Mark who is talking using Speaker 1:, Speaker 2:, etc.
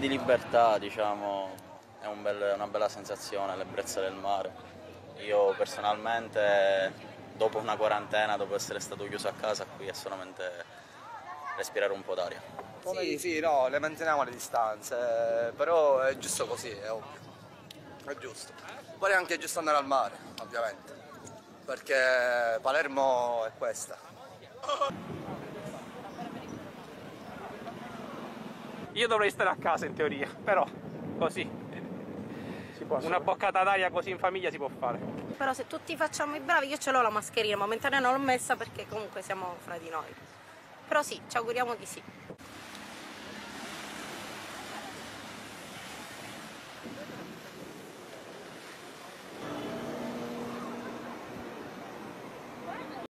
Speaker 1: di libertà, diciamo, è un bel, una bella sensazione, l'ebbrezza del mare. Io personalmente, dopo una quarantena, dopo essere stato chiuso a casa, qui è solamente respirare un po' d'aria.
Speaker 2: Sì, sì, no, le manteniamo le distanze, però è giusto così, è ovvio. È giusto. Poi è anche giusto andare al mare, ovviamente, perché Palermo è questa.
Speaker 3: Io dovrei stare a casa in teoria, però così. Una boccata d'aria così in famiglia si può fare.
Speaker 4: Però se tutti facciamo i bravi, io ce l'ho la mascherina, momentanea non l'ho messa perché comunque siamo fra di noi. Però sì, ci auguriamo di sì.